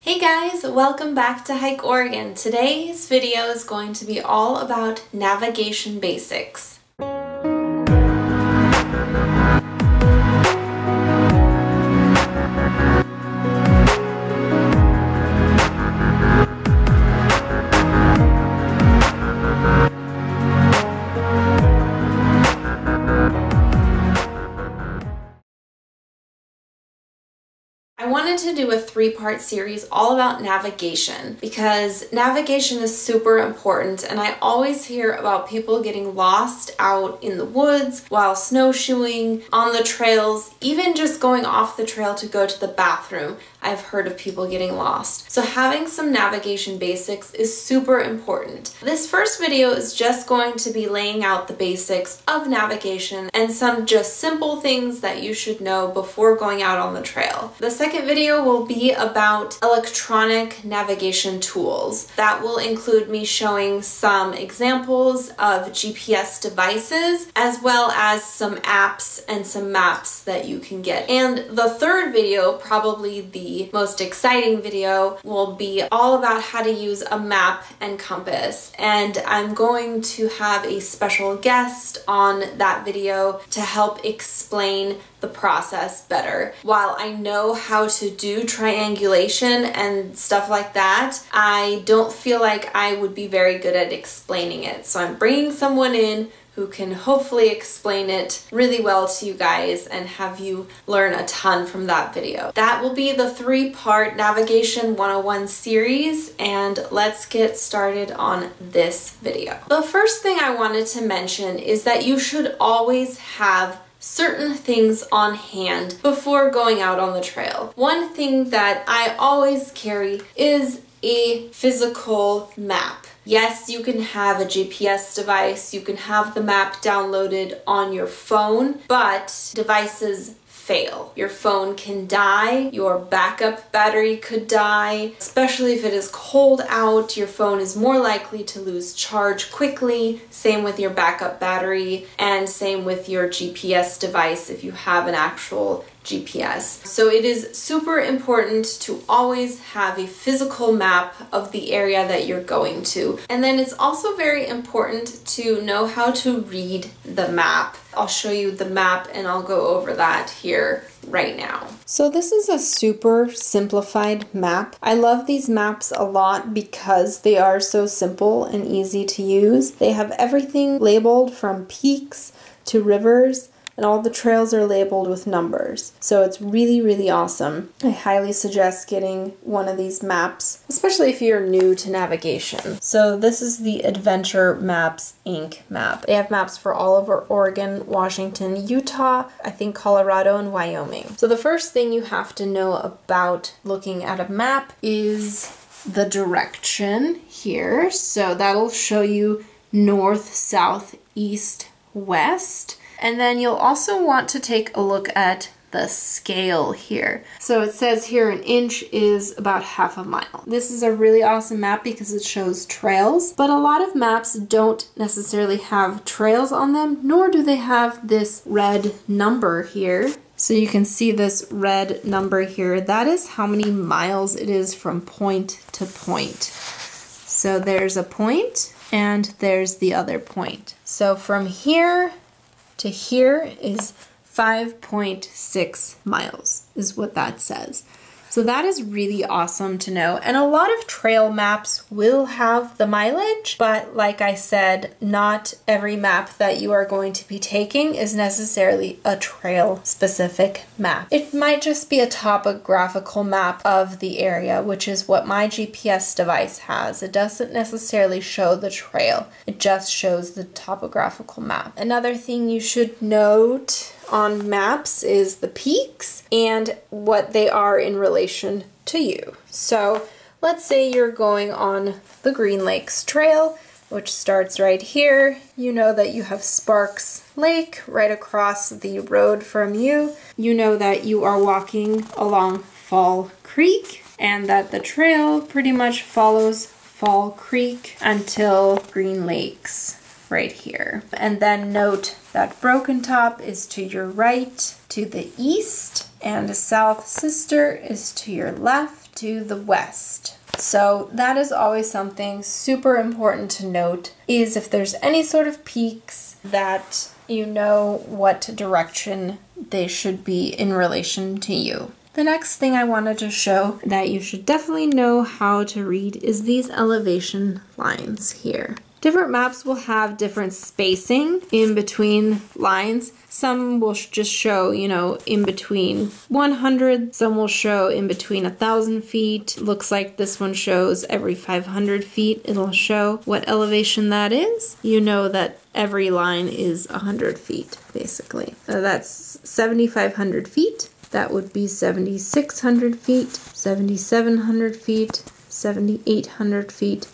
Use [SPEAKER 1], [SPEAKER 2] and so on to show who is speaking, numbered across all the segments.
[SPEAKER 1] Hey guys, welcome back to Hike Oregon. Today's video is going to be all about navigation basics. Wanted to do a three-part series all about navigation because navigation is super important and I always hear about people getting lost out in the woods while snowshoeing, on the trails, even just going off the trail to go to the bathroom. I've heard of people getting lost. So having some navigation basics is super important. This first video is just going to be laying out the basics of navigation and some just simple things that you should know before going out on the trail. The second video will be about electronic navigation tools. That will include me showing some examples of GPS devices as well as some apps and some maps that you can get. And the third video, probably most exciting video, will be all about how to use a map and compass. And I'm going to have a special guest on that video to help explain the process better. While I know how to do triangulation and stuff like that, I don't feel like I would be very good at explaining it. So I'm bringing someone in who can hopefully explain it really well to you guys and have you learn a ton from that video. That will be the three-part Navigation 101 series and let's get started on this video. The first thing I wanted to mention is that you should always have certain things on hand before going out on the trail. One thing that I always carry is a physical map. Yes, you can have a GPS device, you can have the map downloaded on your phone, but devices fail. Your phone can die, your backup battery could die, especially if it is cold out, your phone is more likely to lose charge quickly, same with your backup battery, and same with your GPS device if you have an actual GPS. So it is super important to always have a physical map of the area that you're going to. And then it's also very important to know how to read the map. I'll show you the map and I'll go over that here right now. So this is a super simplified map. I love these maps a lot because they are so simple and easy to use. They have everything labeled from peaks to rivers and all the trails are labeled with numbers. So it's really, really awesome. I highly suggest getting one of these maps, especially if you're new to navigation. So this is the Adventure Maps Inc. map. They have maps for all over Oregon, Washington, Utah, I think Colorado, and Wyoming. So the first thing you have to know about looking at a map is the direction here. So that'll show you north, south, east, west. And then you'll also want to take a look at the scale here. So it says here an inch is about half a mile. This is a really awesome map because it shows trails, but a lot of maps don't necessarily have trails on them, nor do they have this red number here. So you can see this red number here. That is how many miles it is from point to point. So there's a point and there's the other point. So from here to here is 5.6 miles is what that says. So that is really awesome to know. And a lot of trail maps will have the mileage, but like I said, not every map that you are going to be taking is necessarily a trail specific map. It might just be a topographical map of the area, which is what my GPS device has. It doesn't necessarily show the trail, it just shows the topographical map. Another thing you should note on maps is the peaks and what they are in relation to you. So let's say you're going on the Green Lakes Trail, which starts right here. You know that you have Sparks Lake right across the road from you. You know that you are walking along Fall Creek and that the trail pretty much follows Fall Creek until Green Lakes right here. And then note that Broken Top is to your right to the east and South Sister is to your left. to the west. So that is always something super important to note is if there's any sort of peaks that you know what direction they should be in relation to you. The next thing I wanted to show that you should definitely know how to read is these elevation lines here. Different maps will have different spacing in between lines. Some will just show, you know, in between 100. Some will show in between 1,000 feet. Looks like this one shows every 500 feet. It'll show what elevation that is. You know that every line is 100 feet, basically. So that's 7,500 feet. That would be 7,600 feet, 7,700 feet, 7,800 feet,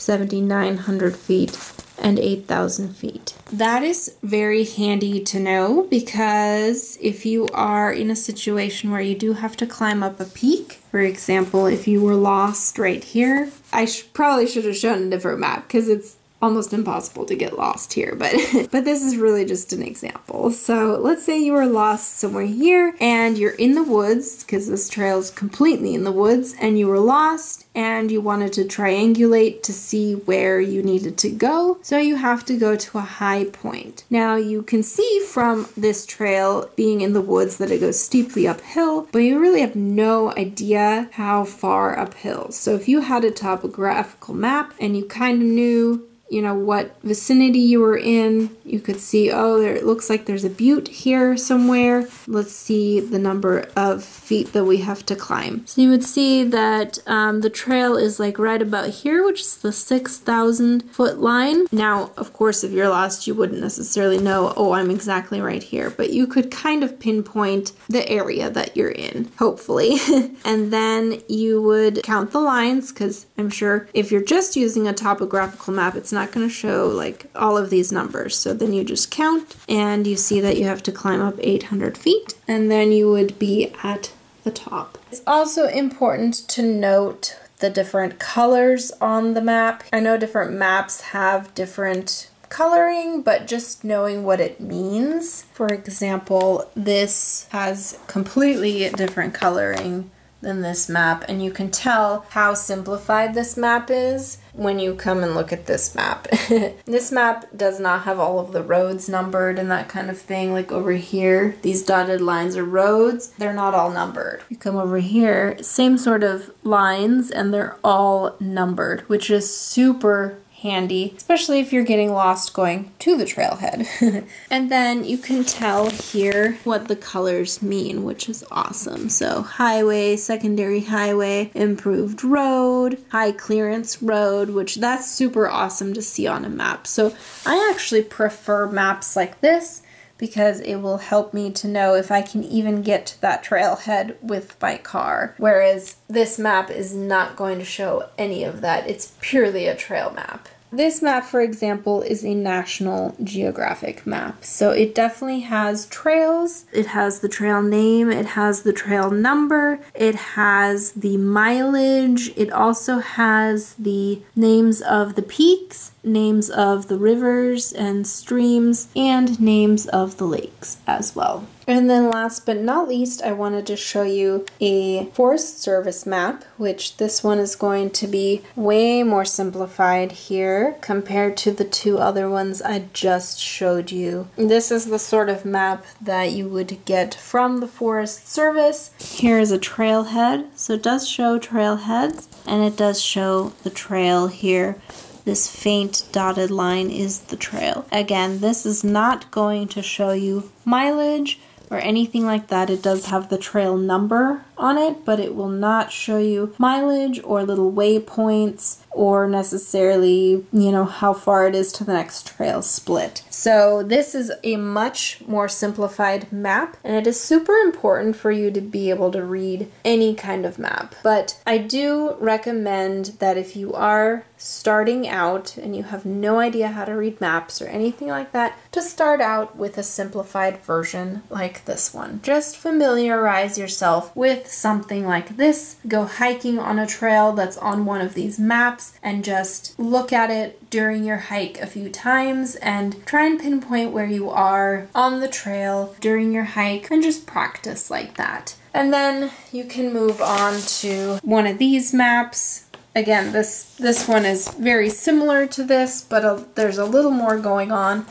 [SPEAKER 1] 7,900 feet, and 8,000 feet. That is very handy to know because if you are in a situation where you do have to climb up a peak, for example, if you were lost right here, I sh probably should have shown a different map because it's almost impossible to get lost here, but but this is really just an example. So let's say you are lost somewhere here and you're in the woods because this trail is completely in the woods and you were lost and you wanted to triangulate to see where you needed to go. So you have to go to a high point. Now you can see from this trail being in the woods that it goes steeply uphill, but you really have no idea how far uphill. So if you had a topographical map and you kind of knew you know, what vicinity you were in. You could see, oh, there, it looks like there's a butte here somewhere. Let's see the number of feet that we have to climb. So you would see that um, the trail is like right about here, which is the 6,000 foot line. Now, of course, if you're lost, you wouldn't necessarily know, oh, I'm exactly right here, but you could kind of pinpoint the area that you're in, hopefully. and then you would count the lines, because I'm sure if you're just using a topographical map, it's not not going to show like all of these numbers. So then you just count and you see that you have to climb up 800 feet and then you would be at the top. It's also important to note the different colors on the map. I know different maps have different coloring, but just knowing what it means. For example, this has completely different coloring than this map and you can tell how simplified this map is when you come and look at this map. this map does not have all of the roads numbered and that kind of thing like over here these dotted lines are roads they're not all numbered. You come over here same sort of lines and they're all numbered which is super handy, especially if you're getting lost going to the trailhead. and then you can tell here what the colors mean, which is awesome. So highway, secondary highway, improved road, high clearance road, which that's super awesome to see on a map. So I actually prefer maps like this because it will help me to know if I can even get to that trailhead with my car. Whereas this map is not going to show any of that. It's purely a trail map. This map, for example, is a National Geographic map. So it definitely has trails. It has the trail name, it has the trail number, it has the mileage, it also has the names of the peaks, names of the rivers and streams, and names of the lakes as well. And then last but not least, I wanted to show you a Forest Service map, which this one is going to be way more simplified here compared to the two other ones I just showed you. This is the sort of map that you would get from the Forest Service. Here is a trailhead, so it does show trailheads, and it does show the trail here this faint dotted line is the trail. Again, this is not going to show you mileage or anything like that. It does have the trail number on it, but it will not show you mileage or little waypoints or necessarily, you know, how far it is to the next trail split. So this is a much more simplified map and it is super important for you to be able to read any kind of map. But I do recommend that if you are starting out and you have no idea how to read maps or anything like that, to start out with a simplified version like this one. Just familiarize yourself with something like this. Go hiking on a trail that's on one of these maps and just look at it during your hike a few times and try and pinpoint where you are on the trail during your hike and just practice like that. And then you can move on to one of these maps. Again, this, this one is very similar to this, but a, there's a little more going on.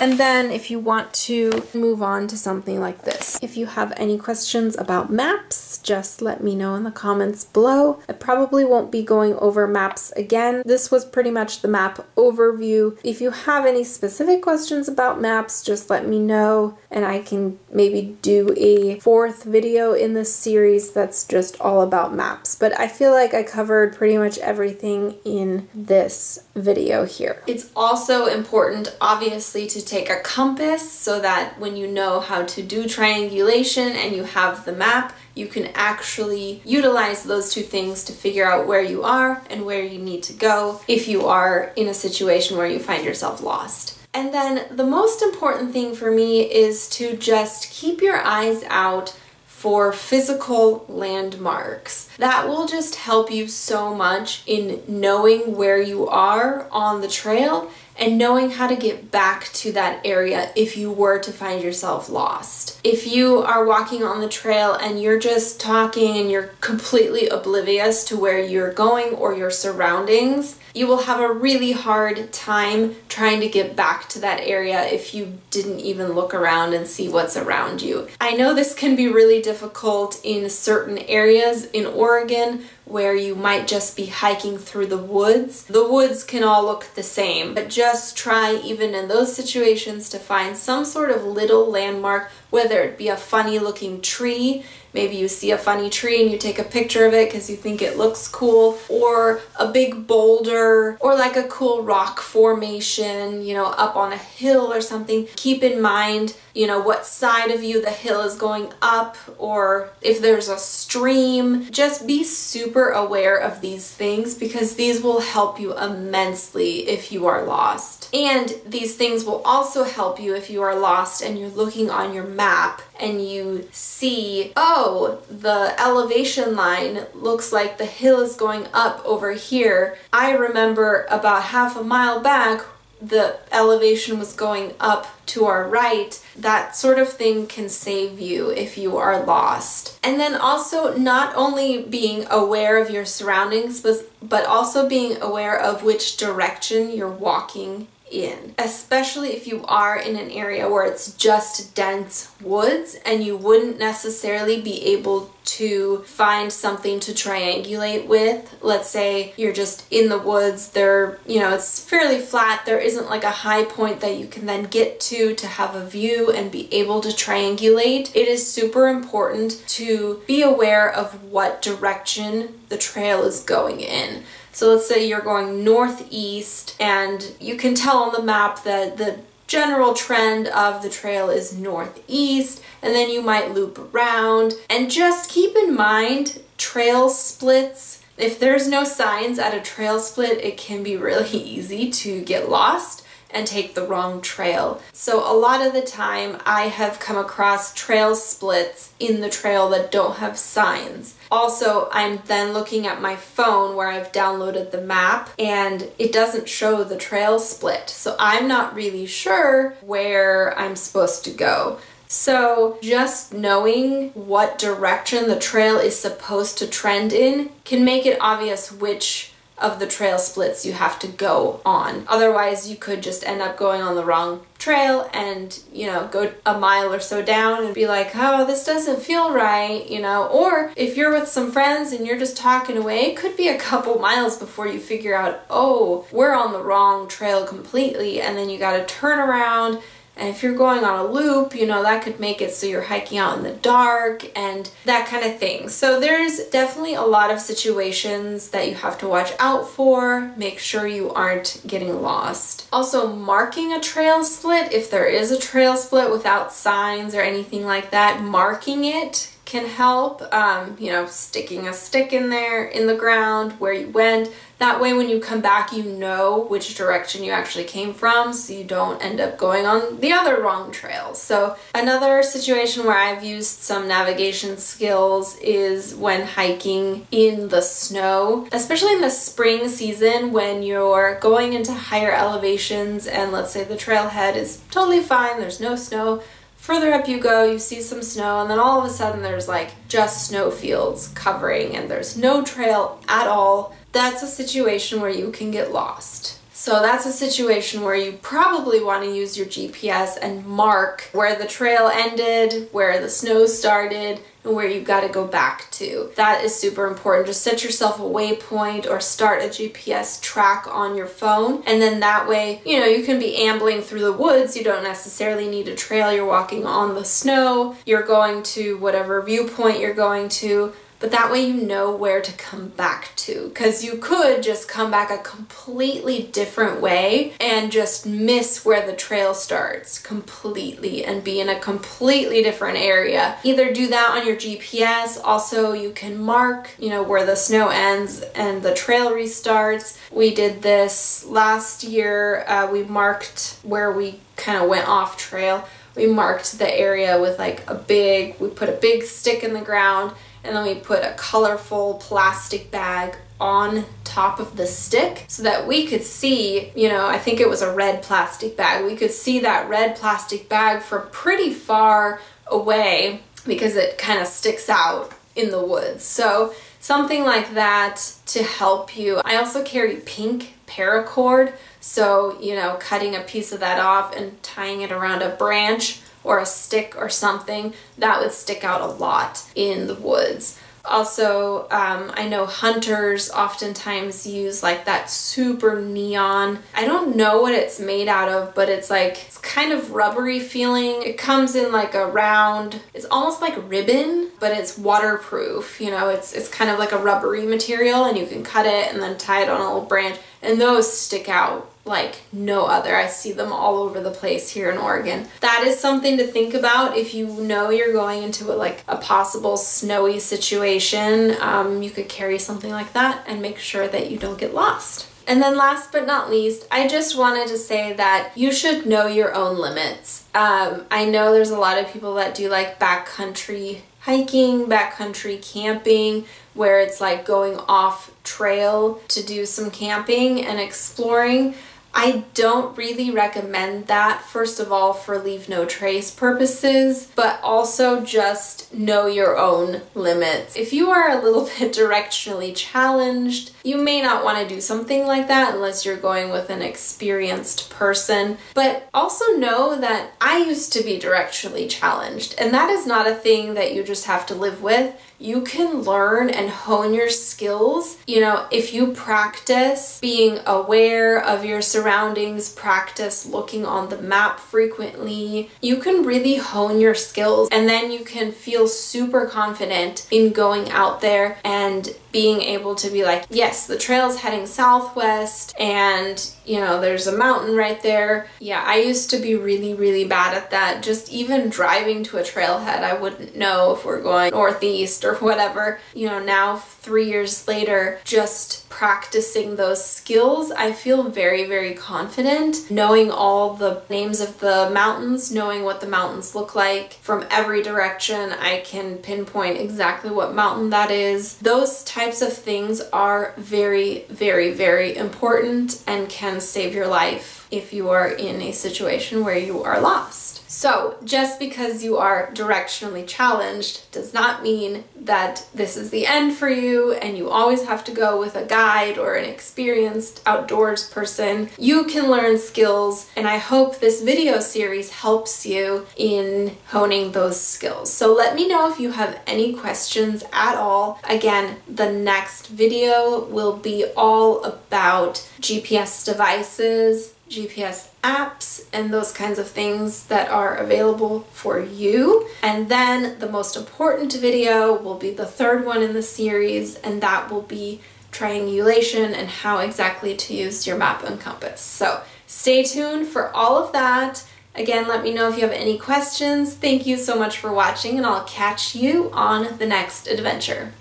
[SPEAKER 1] And then if you want to move on to something like this. If you have any questions about maps, just let me know in the comments below. I probably won't be going over maps again. This was pretty much the map overview. If you have any specific questions about maps, just let me know and I can maybe do a fourth video in this series that's just all about maps. But I feel like I covered pretty much everything in this video here. It's also important, obviously, to take a compass so that when you know how to do triangulation and you have the map, you can actually utilize those two things to figure out where you are and where you need to go if you are in a situation where you find yourself lost. And then the most important thing for me is to just keep your eyes out for physical landmarks. That will just help you so much in knowing where you are on the trail and knowing how to get back to that area if you were to find yourself lost. If you are walking on the trail and you're just talking and you're completely oblivious to where you're going or your surroundings, you will have a really hard time trying to get back to that area if you didn't even look around and see what's around you. I know this can be really difficult in certain areas in Oregon where you might just be hiking through the woods. The woods can all look the same, but just try even in those situations to find some sort of little landmark, whether it be a funny looking tree Maybe you see a funny tree and you take a picture of it because you think it looks cool, or a big boulder, or like a cool rock formation, you know, up on a hill or something. Keep in mind, you know, what side of you the hill is going up, or if there's a stream. Just be super aware of these things because these will help you immensely if you are lost. And these things will also help you if you are lost and you're looking on your map and you see, oh, the elevation line looks like the hill is going up over here. I remember about half a mile back the elevation was going up to our right, that sort of thing can save you if you are lost. And then also not only being aware of your surroundings, but, also being aware of which direction you're walking in, especially if you are in an area where it's just dense woods and you wouldn't necessarily be able to find something to triangulate with. Let's say you're just in the woods, there, you know, it's fairly flat, there isn't like a high point that you can then get to to have a view and be able to triangulate. It is super important to be aware of what direction the trail is going in. So let's say you're going northeast and you can tell on the map that the general trend of the trail is northeast and then you might loop around. And just keep in mind trail splits if there's no signs at a trail split it can be really easy to get lost and take the wrong trail. So a lot of the time I have come across trail splits in the trail that don't have signs. Also, I'm then looking at my phone where I've downloaded the map and it doesn't show the trail split. So I'm not really sure where I'm supposed to go. So just knowing what direction the trail is supposed to trend in can make it obvious which of the trail splits you have to go on. Otherwise, you could just end up going on the wrong trail and, you know, go a mile or so down and be like, oh, this doesn't feel right, you know. Or if you're with some friends and you're just talking away, it could be a couple miles before you figure out, oh, we're on the wrong trail completely. And then you got to turn around and if you're going on a loop, you know, that could make it so you're hiking out in the dark and that kind of thing. So there's definitely a lot of situations that you have to watch out for. Make sure you aren't getting lost. Also, marking a trail split, if there is a trail split without signs or anything like that, marking it can help. Um, you know, sticking a stick in there in the ground where you went. That way when you come back you know which direction you actually came from so you don't end up going on the other wrong trails. So another situation where I've used some navigation skills is when hiking in the snow, especially in the spring season when you're going into higher elevations and let's say the trailhead is totally fine, there's no snow, further up you go, you see some snow, and then all of a sudden there's like just snow fields covering and there's no trail at all. That's a situation where you can get lost. So that's a situation where you probably want to use your GPS and mark where the trail ended, where the snow started, and where you've got to go back to. That is super important. Just set yourself a waypoint or start a GPS track on your phone. And then that way, you know, you can be ambling through the woods. You don't necessarily need a trail. You're walking on the snow. You're going to whatever viewpoint you're going to but that way you know where to come back to because you could just come back a completely different way and just miss where the trail starts completely and be in a completely different area. Either do that on your GPS, also you can mark, you know, where the snow ends and the trail restarts. We did this last year, uh, we marked where we kind of went off trail. We marked the area with like a big, we put a big stick in the ground and then we put a colorful plastic bag on top of the stick so that we could see, you know, I think it was a red plastic bag. We could see that red plastic bag from pretty far away because it kind of sticks out in the woods. So something like that to help you. I also carry pink paracord, so, you know, cutting a piece of that off and tying it around a branch or a stick or something, that would stick out a lot in the woods. Also, um, I know hunters oftentimes use like that super neon. I don't know what it's made out of, but it's like, it's kind of rubbery feeling. It comes in like a round, it's almost like ribbon, but it's waterproof. You know, it's, it's kind of like a rubbery material and you can cut it and then tie it on a little branch and those stick out like no other. I see them all over the place here in Oregon. That is something to think about if you know you're going into a, like a possible snowy situation. Um, you could carry something like that and make sure that you don't get lost. And then last but not least, I just wanted to say that you should know your own limits. Um, I know there's a lot of people that do like backcountry hiking, backcountry camping, where it's like going off trail to do some camping and exploring. I don't really recommend that, first of all, for leave no trace purposes, but also just know your own limits. If you are a little bit directionally challenged, you may not want to do something like that unless you're going with an experienced person. But also know that I used to be directionally challenged, and that is not a thing that you just have to live with you can learn and hone your skills. You know, if you practice being aware of your surroundings, practice looking on the map frequently, you can really hone your skills and then you can feel super confident in going out there and being able to be like, yes, the trail's heading southwest and, you know, there's a mountain right there. Yeah, I used to be really, really bad at that. Just even driving to a trailhead, I wouldn't know if we're going northeast or whatever. You know, now three years later, just practicing those skills, I feel very, very confident knowing all the names of the mountains, knowing what the mountains look like from every direction. I can pinpoint exactly what mountain that is. Those types of things are very, very, very important and can save your life if you are in a situation where you are lost. So just because you are directionally challenged does not mean that this is the end for you and you always have to go with a guide or an experienced outdoors person. You can learn skills and I hope this video series helps you in honing those skills. So let me know if you have any questions at all. Again, the next video will be all about GPS devices, GPS apps and those kinds of things that are available for you. And then the most important video will be the third one in the series and that will be triangulation and how exactly to use your map and compass. So stay tuned for all of that. Again, let me know if you have any questions. Thank you so much for watching and I'll catch you on the next adventure.